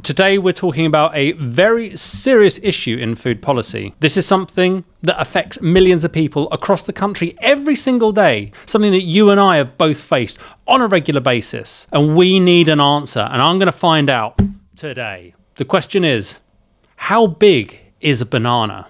Today, we're talking about a very serious issue in food policy. This is something that affects millions of people across the country every single day, something that you and I have both faced on a regular basis. And we need an answer, and I'm going to find out today. The question is how big is a banana?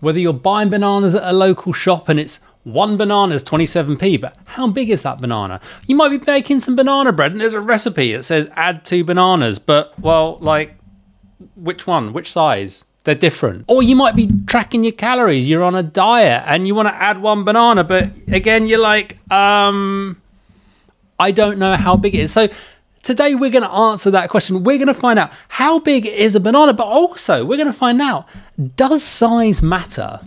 Whether you're buying bananas at a local shop and it's one banana is 27p, but how big is that banana? You might be making some banana bread and there's a recipe that says add two bananas, but well, like, which one? Which size? They're different. Or you might be tracking your calories. You're on a diet and you want to add one banana, but again, you're like, um, I don't know how big it is. So today we're going to answer that question. We're going to find out how big is a banana, but also we're going to find out does size matter?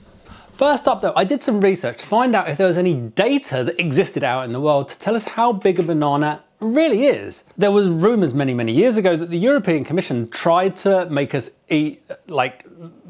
First up though, I did some research to find out if there was any data that existed out in the world to tell us how big a banana really is. There was rumours many, many years ago that the European Commission tried to make us eat like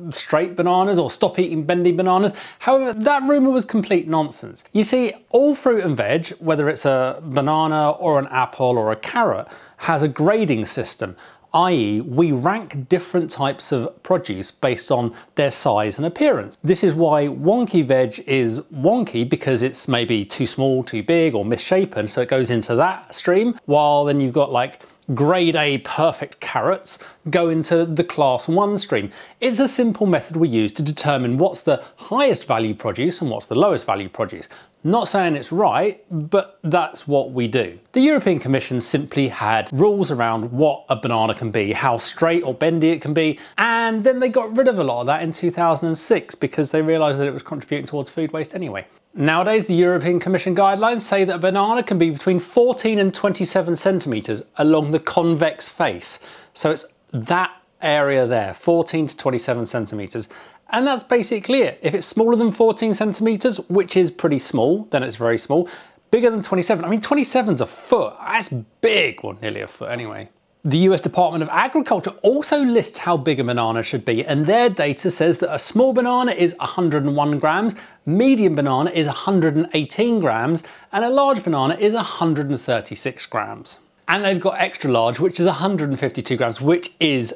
straight bananas or stop eating bendy bananas. However, that rumour was complete nonsense. You see, all fruit and veg, whether it's a banana or an apple or a carrot, has a grading system i.e. we rank different types of produce based on their size and appearance. This is why wonky veg is wonky because it's maybe too small, too big or misshapen, so it goes into that stream, while then you've got like grade A perfect carrots go into the class 1 stream. It's a simple method we use to determine what's the highest value produce and what's the lowest value produce. Not saying it's right, but that's what we do. The European Commission simply had rules around what a banana can be, how straight or bendy it can be, and then they got rid of a lot of that in 2006 because they realised that it was contributing towards food waste anyway. Nowadays, the European Commission guidelines say that a banana can be between 14 and 27 centimetres along the convex face. So it's that area there, 14 to 27 centimetres. And that's basically it. If it's smaller than 14 centimeters, which is pretty small, then it's very small. Bigger than 27, I mean 27's a foot, that's big, well nearly a foot anyway. The US Department of Agriculture also lists how big a banana should be and their data says that a small banana is 101 grams, medium banana is 118 grams and a large banana is 136 grams. And they've got extra large which is 152 grams which is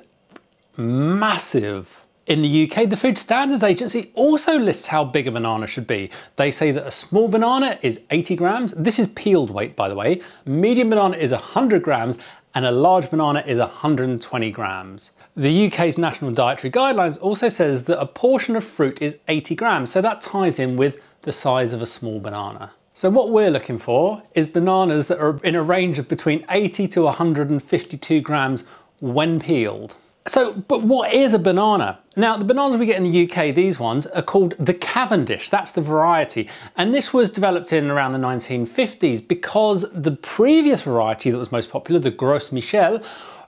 massive. In the UK, the Food Standards Agency also lists how big a banana should be. They say that a small banana is 80 grams. This is peeled weight, by the way. Medium banana is 100 grams and a large banana is 120 grams. The UK's National Dietary Guidelines also says that a portion of fruit is 80 grams, so that ties in with the size of a small banana. So what we're looking for is bananas that are in a range of between 80 to 152 grams when peeled. So, but what is a banana? Now, the bananas we get in the UK, these ones, are called the Cavendish. That's the variety. And this was developed in around the 1950s because the previous variety that was most popular, the Gros Michel,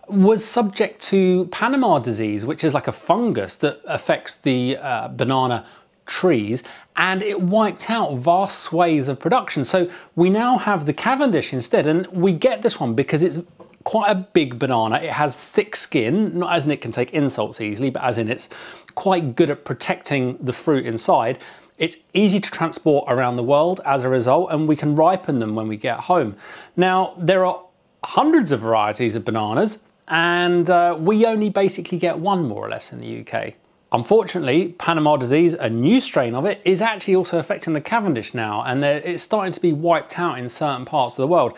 was subject to Panama disease, which is like a fungus that affects the uh, banana trees and it wiped out vast swathes of production. So we now have the Cavendish instead and we get this one because it's quite a big banana. It has thick skin, not as in it can take insults easily, but as in it's quite good at protecting the fruit inside. It's easy to transport around the world as a result, and we can ripen them when we get home. Now, there are hundreds of varieties of bananas, and uh, we only basically get one more or less in the UK. Unfortunately, Panama disease, a new strain of it, is actually also affecting the Cavendish now, and it's starting to be wiped out in certain parts of the world.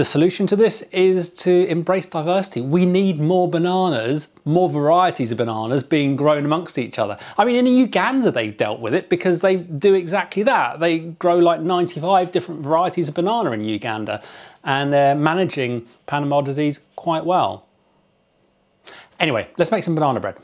The solution to this is to embrace diversity. We need more bananas, more varieties of bananas being grown amongst each other. I mean, in Uganda, they've dealt with it because they do exactly that. They grow like 95 different varieties of banana in Uganda and they're managing Panama disease quite well. Anyway, let's make some banana bread.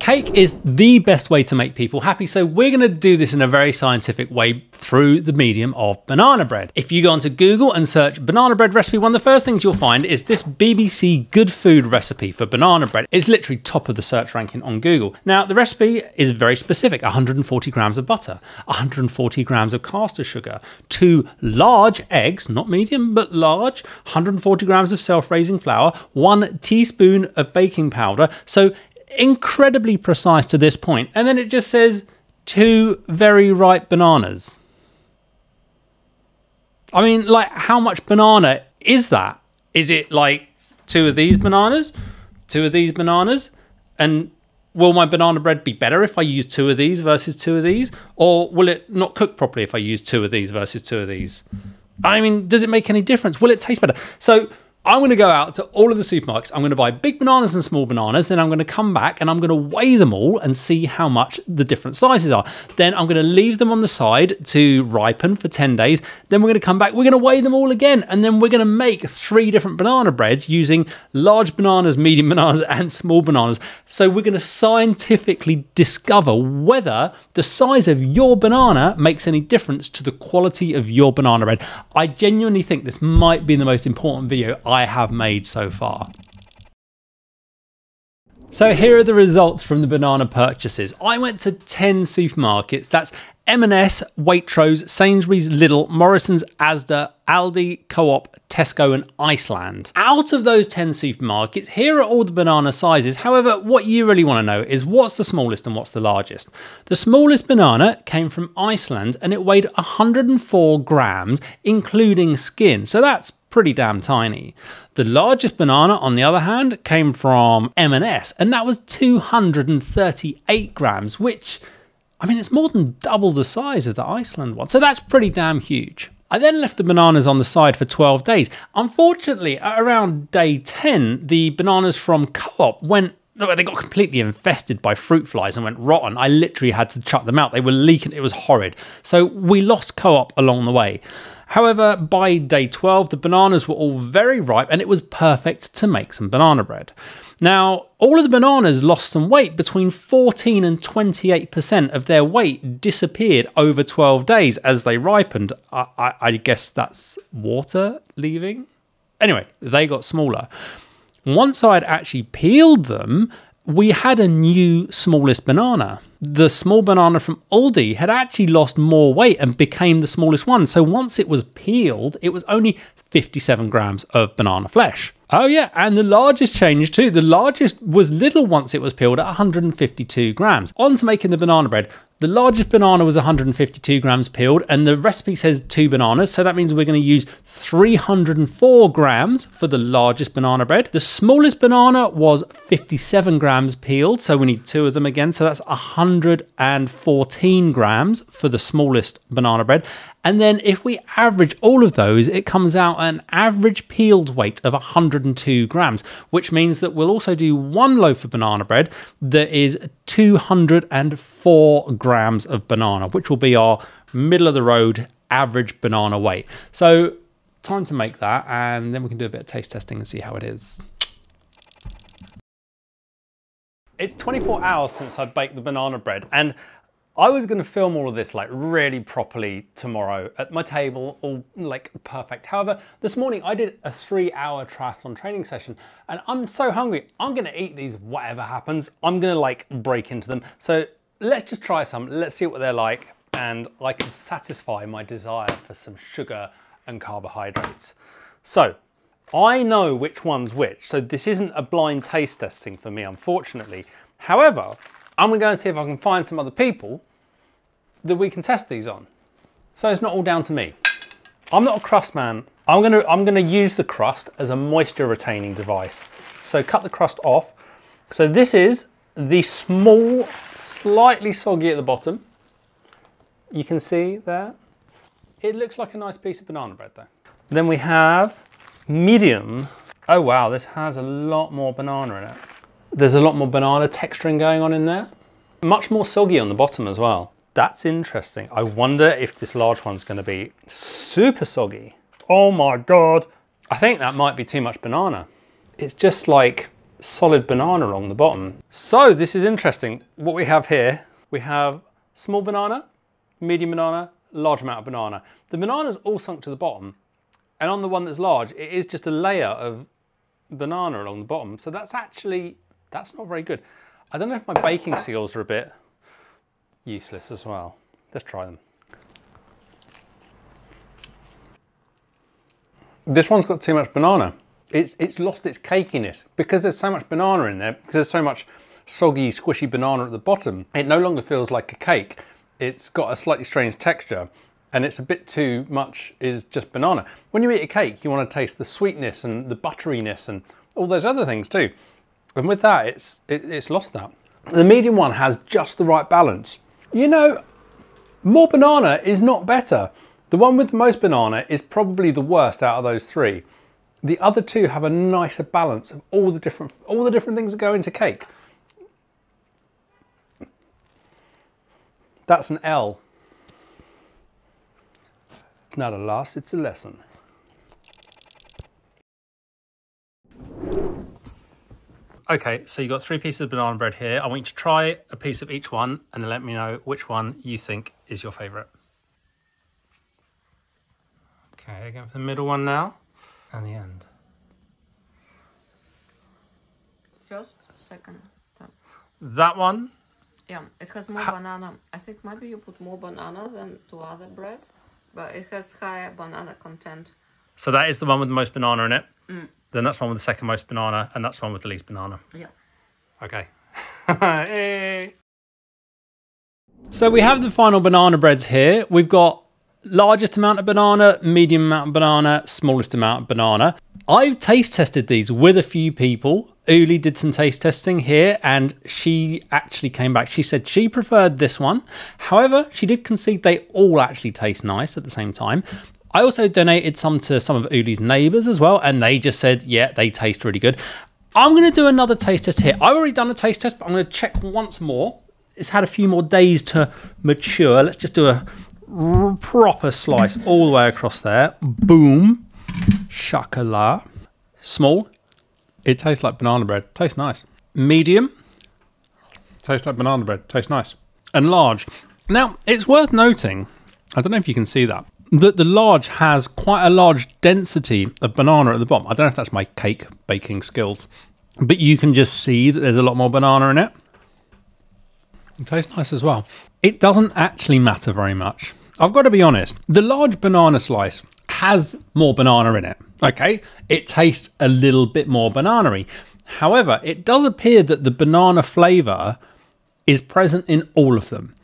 Cake is the best way to make people happy, so we're going to do this in a very scientific way through the medium of banana bread. If you go onto Google and search banana bread recipe, one of the first things you'll find is this BBC good food recipe for banana bread. It's literally top of the search ranking on Google. Now, the recipe is very specific 140 grams of butter, 140 grams of caster sugar, two large eggs, not medium, but large, 140 grams of self raising flour, one teaspoon of baking powder. So incredibly precise to this point, and then it just says two very ripe bananas. I mean, like, how much banana is that? Is it like two of these bananas, two of these bananas, and will my banana bread be better if I use two of these versus two of these? Or will it not cook properly if I use two of these versus two of these? I mean, does it make any difference? Will it taste better? So I'm going to go out to all of the supermarkets. I'm going to buy big bananas and small bananas. Then I'm going to come back and I'm going to weigh them all and see how much the different sizes are. Then I'm going to leave them on the side to ripen for 10 days. Then we're going to come back. We're going to weigh them all again. And then we're going to make three different banana breads using large bananas, medium bananas, and small bananas. So we're going to scientifically discover whether the size of your banana makes any difference to the quality of your banana bread. I genuinely think this might be the most important video I have made so far. So here are the results from the banana purchases. I went to 10 supermarkets. That's M&S, Waitrose, Sainsbury's, Lidl, Morrison's, Asda, Aldi, Co-op, Tesco and Iceland. Out of those 10 supermarkets, here are all the banana sizes. However, what you really want to know is what's the smallest and what's the largest. The smallest banana came from Iceland and it weighed 104 grams, including skin. So that's pretty damn tiny. The largest banana, on the other hand, came from M&S, and that was 238 grams, which, I mean, it's more than double the size of the Iceland one. So that's pretty damn huge. I then left the bananas on the side for 12 days. Unfortunately, at around day 10, the bananas from Co-op went they got completely infested by fruit flies and went rotten. I literally had to chuck them out. They were leaking. It was horrid. So we lost co-op along the way. However, by day 12, the bananas were all very ripe and it was perfect to make some banana bread. Now, all of the bananas lost some weight. Between 14 and 28% of their weight disappeared over 12 days as they ripened. I, I, I guess that's water leaving? Anyway, they got smaller. Once I'd actually peeled them, we had a new smallest banana. The small banana from Aldi had actually lost more weight and became the smallest one. So once it was peeled, it was only 57 grams of banana flesh. Oh yeah, and the largest change too. The largest was little once it was peeled at 152 grams. On to making the banana bread. The largest banana was 152 grams peeled, and the recipe says two bananas, so that means we're going to use 304 grams for the largest banana bread. The smallest banana was 57 grams peeled, so we need two of them again, so that's 114 grams for the smallest banana bread. And then if we average all of those, it comes out an average peeled weight of 102 grams, which means that we'll also do one loaf of banana bread that is 204 grams of banana, which will be our middle of the road average banana weight. So time to make that and then we can do a bit of taste testing and see how it is. It's 24 hours since I baked the banana bread and I was going to film all of this like really properly tomorrow at my table, all like perfect. However, this morning I did a three hour triathlon training session and I'm so hungry. I'm going to eat these whatever happens. I'm going to like break into them. So let's just try some. Let's see what they're like and I can satisfy my desire for some sugar and carbohydrates. So I know which one's which. So this isn't a blind taste testing for me, unfortunately. However, I'm gonna go and see if I can find some other people that we can test these on. So it's not all down to me. I'm not a crust man. I'm gonna, I'm gonna use the crust as a moisture retaining device. So cut the crust off. So this is the small, slightly soggy at the bottom. You can see there. It looks like a nice piece of banana bread though. Then we have medium. Oh wow, this has a lot more banana in it. There's a lot more banana texturing going on in there. Much more soggy on the bottom as well. That's interesting. I wonder if this large one's gonna be super soggy. Oh my God. I think that might be too much banana. It's just like solid banana along the bottom. So this is interesting. What we have here, we have small banana, medium banana, large amount of banana. The banana's all sunk to the bottom. And on the one that's large, it is just a layer of banana along the bottom. So that's actually that's not very good. I don't know if my baking seals are a bit useless as well. Let's try them. This one's got too much banana. It's, it's lost its cakiness because there's so much banana in there, because there's so much soggy, squishy banana at the bottom. It no longer feels like a cake. It's got a slightly strange texture and it's a bit too much is just banana. When you eat a cake, you want to taste the sweetness and the butteriness and all those other things too. And with that, it's it, it's lost that. The medium one has just the right balance. You know, more banana is not better. The one with the most banana is probably the worst out of those three. The other two have a nicer balance of all the different all the different things that go into cake. That's an L. Not a loss, it's a lesson. Okay, so you got three pieces of banana bread here. I want you to try a piece of each one and then let me know which one you think is your favourite. Okay, going for the middle one now and the end. First, second, third. That one, Yeah, it has more banana. I think maybe you put more banana than two other breads, but it has higher banana content. so that is the one with the most banana in it. Mm. Then that's the one with the second most banana, and that's the one with the least banana. Yeah. Okay. Hey. So we have the final banana breads here. We've got largest amount of banana, medium amount of banana, smallest amount of banana. I've taste tested these with a few people. Uli did some taste testing here and she actually came back. She said she preferred this one. However, she did concede they all actually taste nice at the same time. I also donated some to some of Uli's neighbours as well, and they just said, yeah, they taste really good. I'm going to do another taste test here. I've already done a taste test, but I'm going to check once more. It's had a few more days to mature. Let's just do a proper slice all the way across there. Boom. Chocolat. Small. It tastes like banana bread. Tastes nice. Medium. Tastes like banana bread. Tastes nice. And large. Now, it's worth noting, I don't know if you can see that, that the large has quite a large density of banana at the bottom. I don't know if that's my cake baking skills, but you can just see that there's a lot more banana in it. It tastes nice as well. It doesn't actually matter very much. I've got to be honest. The large banana slice has more banana in it. Okay, it tastes a little bit more banana-y. However, it does appear that the banana flavour is present in all of them.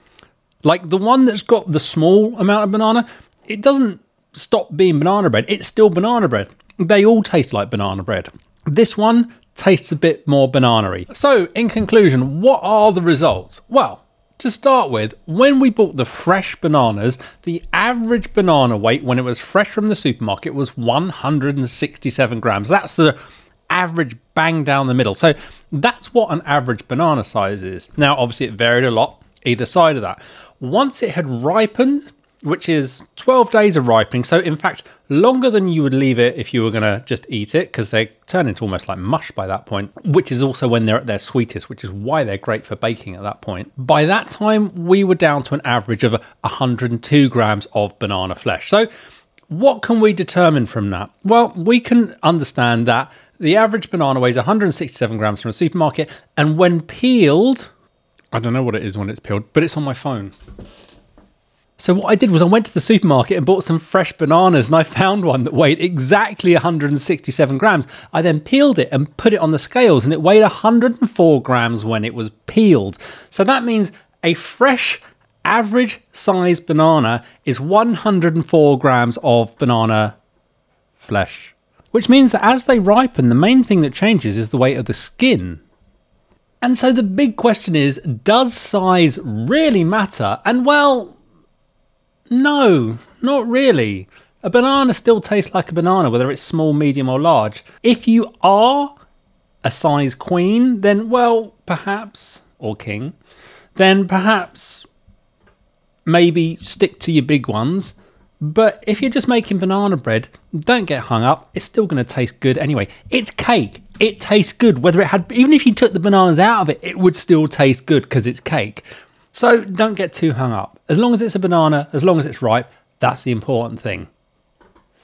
Like the one that's got the small amount of banana, it doesn't stop being banana bread. It's still banana bread. They all taste like banana bread. This one tastes a bit more banana-y. So, in conclusion, what are the results? Well, to start with, when we bought the fresh bananas, the average banana weight when it was fresh from the supermarket was 167 grams. That's the average bang down the middle. So that's what an average banana size is. Now, obviously, it varied a lot either side of that. Once it had ripened, which is 12 days of ripening, so in fact, longer than you would leave it if you were going to just eat it, because they turn into almost like mush by that point, which is also when they're at their sweetest, which is why they're great for baking at that point. By that time, we were down to an average of 102 grams of banana flesh. So, what can we determine from that? Well, we can understand that the average banana weighs 167 grams from a supermarket, and when peeled, I don't know what it is when it's peeled, but it's on my phone. So what I did was I went to the supermarket and bought some fresh bananas and I found one that weighed exactly 167 grams. I then peeled it and put it on the scales and it weighed 104 grams when it was peeled. So that means a fresh average size banana is 104 grams of banana flesh. Which means that as they ripen, the main thing that changes is the weight of the skin. And so the big question is does size really matter? And well, no, not really. A banana still tastes like a banana, whether it's small, medium, or large. If you are a size queen, then, well, perhaps, or king, then perhaps maybe stick to your big ones. But if you're just making banana bread, don't get hung up. It's still going to taste good anyway. It's cake. It tastes good. Whether it had, even if you took the bananas out of it, it would still taste good because it's cake. So don't get too hung up. As long as it's a banana, as long as it's ripe, that's the important thing.